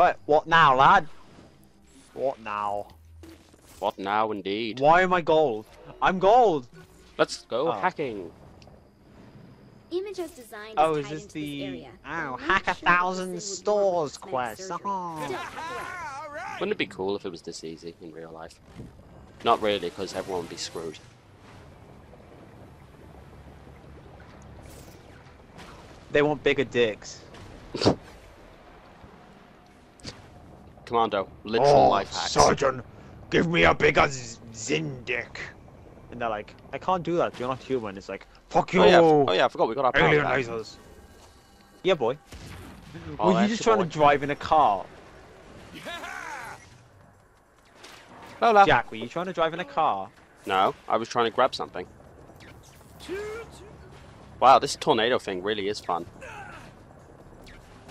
Right, what now, lad? What now? What now, indeed? Why am I gold? I'm gold! Let's go Oh. hacking. Image has designed Oh, is is this into the area. ow, But hack a thousand this stores quest? Oh. Still, hack away. Wouldn't it be cool if it was this easy in real life? Not really, because everyone would be screwed. They want bigger dicks. Commando, literal Oh, life hacks. Sergeant, give me a bigger z- zin. And they're like, I can't do that. You're not human. It's like, fuck you. Oh yeah, oh yeah, I forgot we got our power Alien back. lasers. Yeah, boy. Oh, Were you just trying boy. to drive in a car? Lola. Jack, were you trying to drive in a car? No, I was trying to grab something. Wow, this tornado thing really is fun.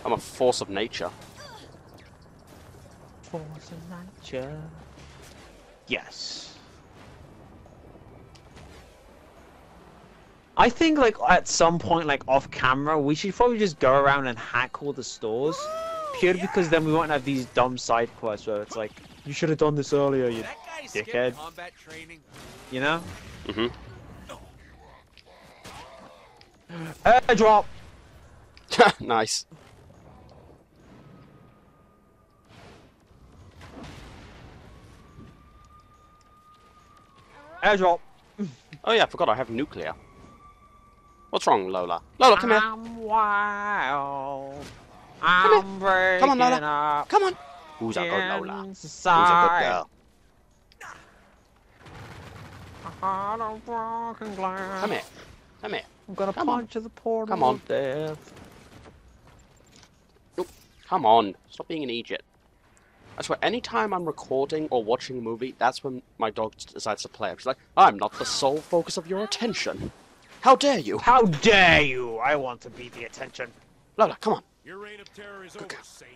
I'm a force of nature. Force of nature. Yes. I think like at some point, like off camera, we should probably just go around and hack all the stores. Purely because then we won't have these dumb side quests where it's like, you should have done this earlier, you dickhead. combat training. you know? hmm Airdrop! nice. Airdrop! Oh yeah, I forgot I have nuclear. What's wrong, Lola? Lola, come here. I'm wild. Come I'm breaking Come on, Lola. Come on. Who's a good Lola? Who's a good girl? Heart of broken glass. Come here. Come here. I'm gonna Come on. the portal Come on. of death. Come on. Stop being an idiot. I swear, anytime I'm recording or watching a movie, that's when my dog decides to play. She's like, I'm not the sole focus of your attention. How dare you? How dare you! I want to be the attention. Lola, come on. Your reign of terror is over, Saint.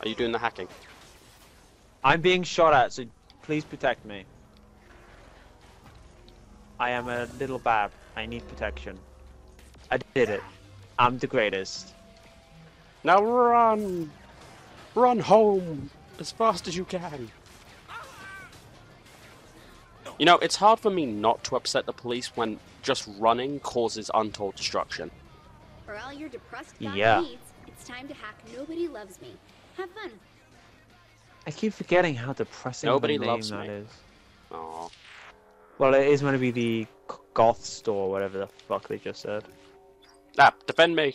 Are you doing the hacking? I'm being shot at, so please protect me. I am a little bab. I need protection. I did it. I'm the greatest. Now run! Run home as fast as you can. You know, it's hard for me not to upset the police when just running causes untold destruction. For all your depressed Yeah. yeah. needs, it's time to hack Nobody Loves Me. Have fun. I keep forgetting how depressing Nobody of a name loves that me. is. Aww. Well, it is going to be the goth store, whatever the fuck they just said. Ah, defend me!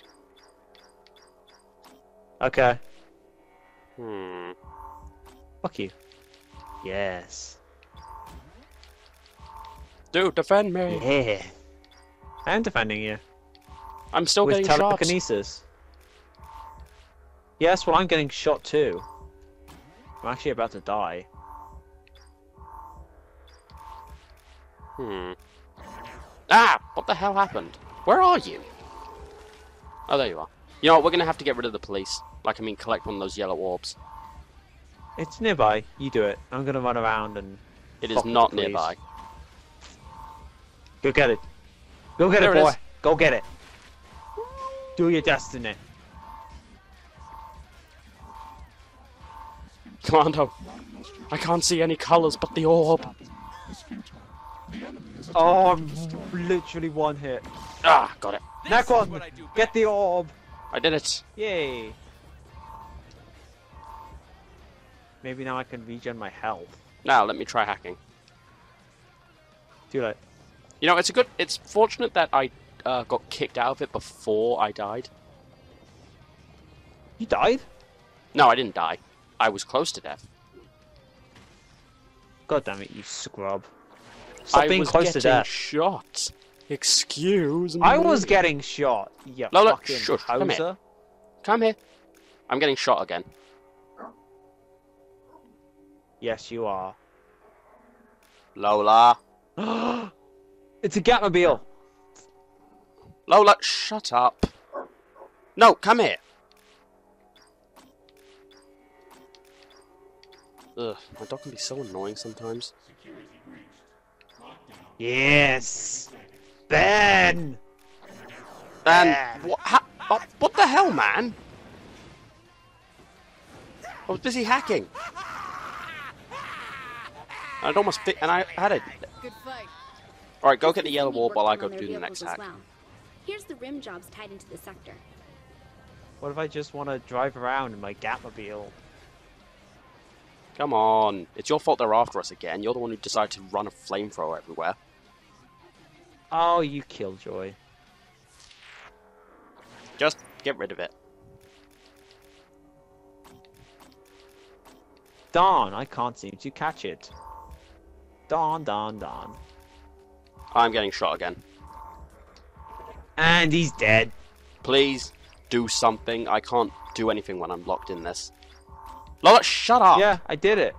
Okay. Hmm. Fuck you. Yes. Dude, defend me! Yeah. I am defending you. I'm still with getting shot. telekinesis. Yes, well, I'm getting shot too. I'm actually about to die. Hmm. Ah! What the hell happened? Where are you? Oh, there you are. You know what, we're gonna have to get rid of the police. Like, I mean, collect one of those yellow orbs. It's nearby. You do it. I'm gonna run around and It is not the police. nearby. go get it. Go get There it, it boy. is. Go get it. Do your destiny. Commando! I can't see any colors but the orb. Oh, I'm literally one hit. Ah, got it. Next is one. what I do Get the orb. I did it. Yay. Maybe now I can regen my health. Now, let me try hacking. Do it. You know, it's a good. It's fortunate that I uh, got kicked out of it before I died. You died? No, I didn't die. I was close to death. God damn it, you scrub. Stop I being was close getting to death. shot. Excuse me. I was getting shot. You Lola, fucking shush, come here. Come here. I'm getting shot again. Yes, you are. Lola. it's a Gatmobile. Lola, shut up. No, come here. Ugh, my dog can be so annoying sometimes. Yes. Ben. Ben! Yeah. what, ha, what the hell, man? I was busy hacking. I'd almost fit, and I had it. All right, go get the yellow is wall while I go do the next as hack. well. Here's the rim jobs tied into the sector. What if I just want to drive around in my Gatmobile? Come on, it's your fault they're after us again. You're the one who decided to run a flamethrower everywhere. Oh, you killjoy. Just get rid of it. Darn, I can't seem to catch it. Darn, darn, darn. I'm getting shot again. And he's dead. Please do something. I can't do anything when I'm locked in this. Lola, shut up! Yeah, I did it.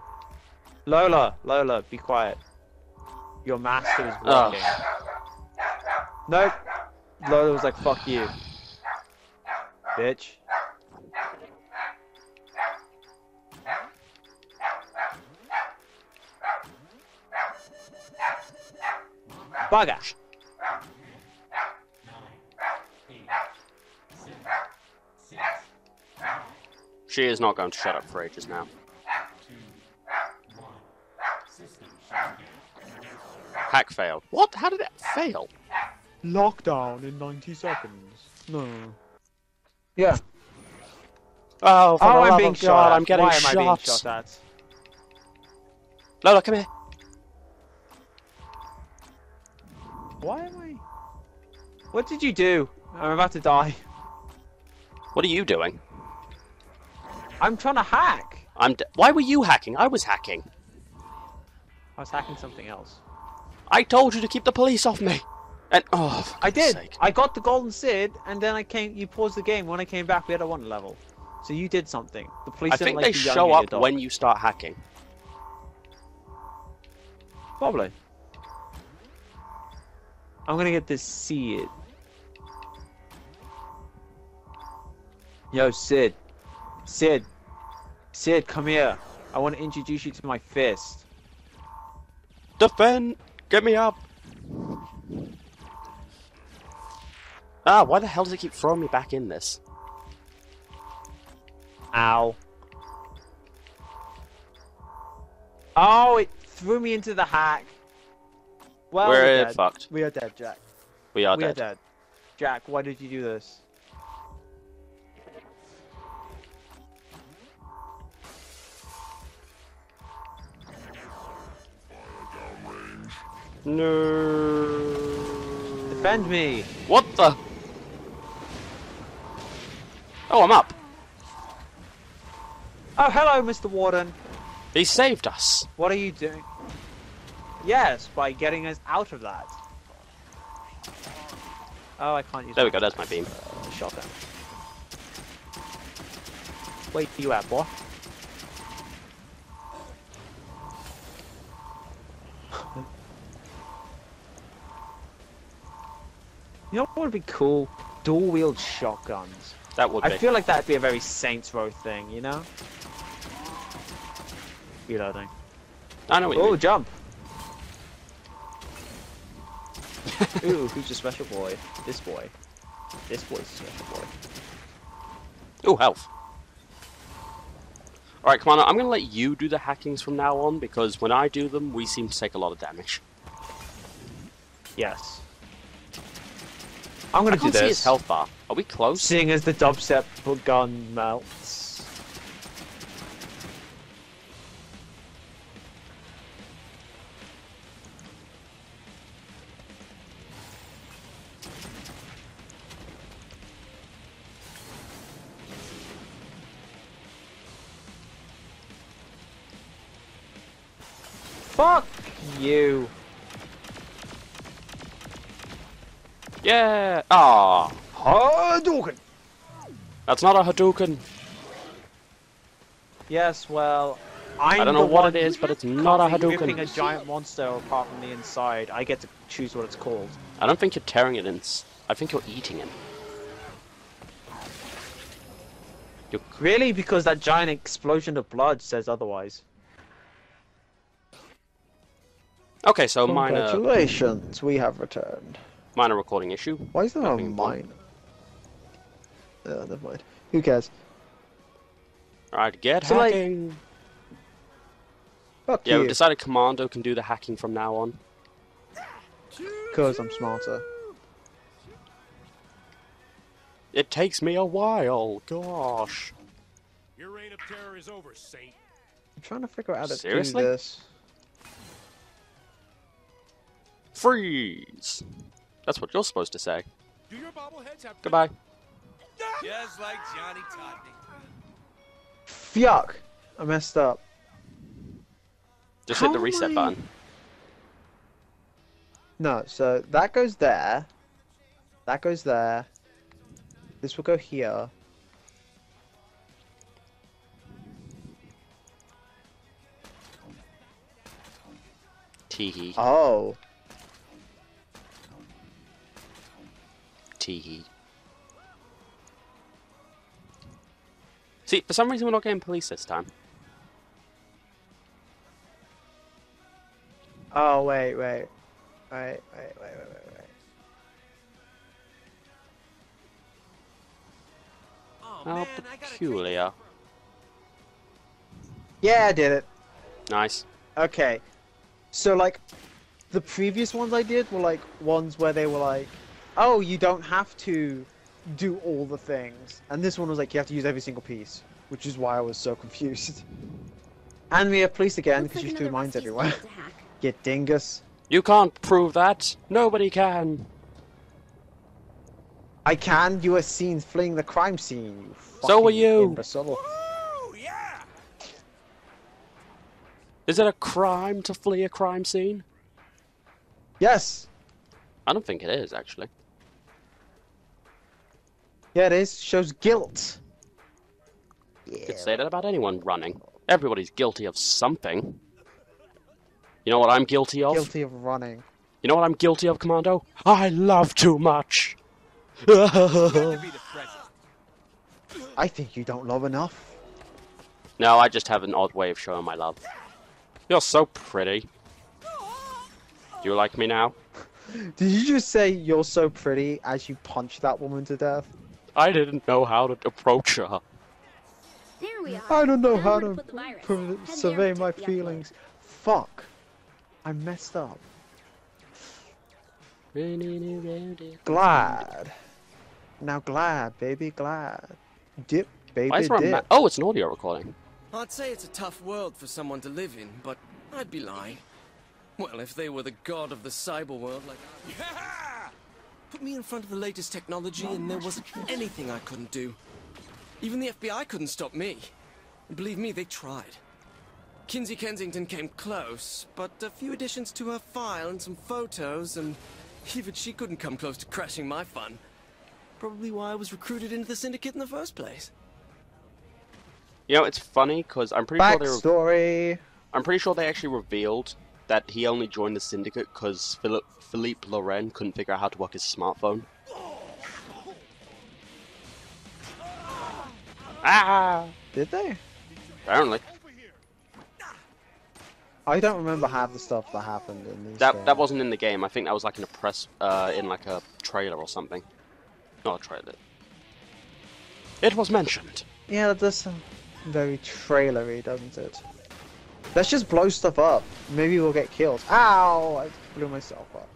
Lola, Lola, be quiet. Your master is working. Nope. Lola was like, fuck you. Bitch. Bugger. She is not going to shut up for ages now. Hack failed. What? How did it fail? Lockdown in 90 seconds. No. Yeah. Oh, for Oh, the I'm love being of shot God. I'm getting Why am I being shot. shot at? Lola, come here. Why am I... What did you do? I'm about to die. What are you doing? I'm trying to hack. I'm. D- Why were you hacking? I was hacking. I was hacking something else. I told you to keep the police off me. And oh, for I did. sake. I got the golden CID, and then I came. You paused the game. When I came back, we had a one level. So you did something. The police I didn't think like they you show up when you start hacking. Probably. I'm gonna get this CID. Yo, CID. CID. CID, come here. I want to introduce you to my fist. Defend! Get me up! Ah, why the hell does it keep throwing me back in this? Ow. Oh, it threw me into the hack. Well, We're we're dead. fucked. We are dead, Jack. We are we dead. are dead. Jack, why did you do this? No. Defend me! What the? Oh, I'm up. Oh, hello, Mr. Warden. He saved us. What are you doing? Yes, by getting us out of that. Oh, I can't use There we go, that's my beam. Uh, shotgun. Wait, for you at, boy? you know what would be cool? Dual-wield shotguns. That would I be. feel like that'd be a very Saints Row thing, you know? Reloading. I know what you Oh, jump! Ooh, who's a special boy? This boy. This boy's a special boy. Ooh, health. Alright, Commander, I'm gonna let you do the hackings from now on because when I do them, we seem to take a lot of damage. Yes. I'm gonna do can't see his this. health bar. Are we close? Seeing as the dubstep gun melts. Yeah! Ah, Hadouken! that's not a Hadouken. Yes, well, I'm I don't know what it is, but it's not a ripping a giant monster apart from the inside. I get to choose what it's called. I don't think you're tearing it in. s- I think you're eating it. You're Really? Because that giant explosion of blood says otherwise. Okay, so minor, Congratulations, we have returned. Minor recording issue. Why is that Nothing important. mine? Oh, never mind. Who cares? Alright, get So, like- hacking. Fuck yeah, you, we've decided Commando can do the hacking from now on. because I'm smarter. It takes me a while. Gosh. Your reign of terror is over, Saint. I'm trying to figure out how to Seriously? do this. Freeze. That's what you're supposed to say. Do your bobbleheads have Goodbye. Just like Johnny taught me. Fuck! I messed up. Just How hit the reset I- button. No, so that goes there. That goes there. This will go here. Teehee. Oh. Teehee. See, for some reason we're not getting police this time. Oh, wait, wait. Wait, wait, wait, wait, wait, wait. Oh, How man, I gotta take peculiar. Yeah, I did it. Nice. Okay. So, like, the previous ones I did were, like, ones where they were like, oh, you don't have to do all the things. And this one was like, you have to use every single piece. Which is why I was so confused. And we have police again, Looks because like you threw mines everywhere. fault to hack. Get dingus. You can't prove that. Nobody can. I can. You were seen fleeing the crime scene. You So were you. Imbecile. Woo, yeah! Is it a crime to flee a crime scene? Yes. I don't think it is, actually. Yeah, it is. Shows guilt. You could say that about anyone running. Everybody's guilty of something. You know what I'm guilty of? Guilty of running. You know what I'm guilty of, Commando? I love too much. To be the president. I think you don't love enough. no, I just have an odd way of showing my love. You're so pretty. Do you like me now? Did you just say you're so pretty as you punch that woman to death? I didn't know how to approach her. There we are. I don't know Now how where to put the virus. pr- Head there survey my check upload. feelings. Fuck. I messed up. Glad. Now glad, baby, glad. Dip, baby, Why is there a dip. oh, it's an audio recording. I'd say it's a tough world for someone to live in, but I'd be lying. Well, if they were the god of the cyber world like I Yeah! Put me in front of the latest technology and there wasn't anything I couldn't do. Even the FBI couldn't stop me. And believe me, they tried. Kinsey Kensington came close, but a few additions to her file and some photos, and even she couldn't come close to crashing my fun. Probably why I was recruited into the syndicate in the first place. You know, it's funny because I'm pretty sure they were Backstory. I'm pretty sure they actually revealed that he only joined the syndicate because Philip Philippe Loren couldn't figure out how to work his smartphone. Ah! Did they? Apparently, I don't remember half the stuff that happened in these. that games. that wasn't in the game. I think that was like in a press, uh, in like a trailer or something. Not a trailer. It was mentioned. Yeah, that does sound very trailery, doesn't it? Let's just blow stuff up. Maybe we'll get killed. Ow! I blew myself up.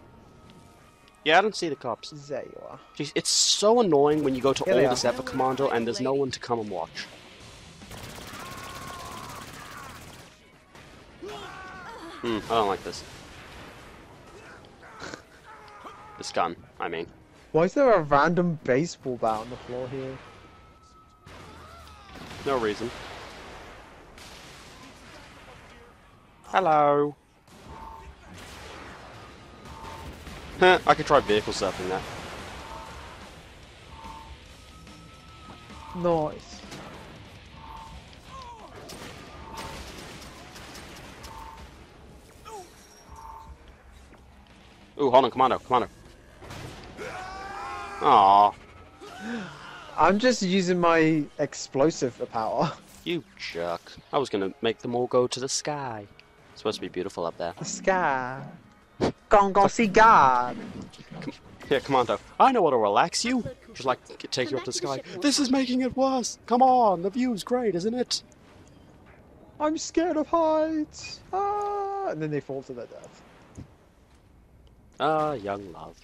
Yeah, I don't see the cops. There you are. Jeez, it's so annoying when you go to Here all this effort, Commando, and there's no one to come and watch. Hmm, I don't like this. This gun, I mean. Why is there a random baseball bat on the floor here? No reason. Hello. I could try vehicle surfing that. Nice. Ooh, hold on, Commando, Commando. Aw, I'm just using my explosive power. you jerk. I was gonna make them all go to the sky. It's supposed to be beautiful up there. The sky. Gonna go see God. Here, Commando. I know what'll relax you. Just like take you up to the back to the sky. This is making it worse. Come on, the view's great, isn't it? I'm scared of heights. Ah! And then they fall to their death. Ah, young love.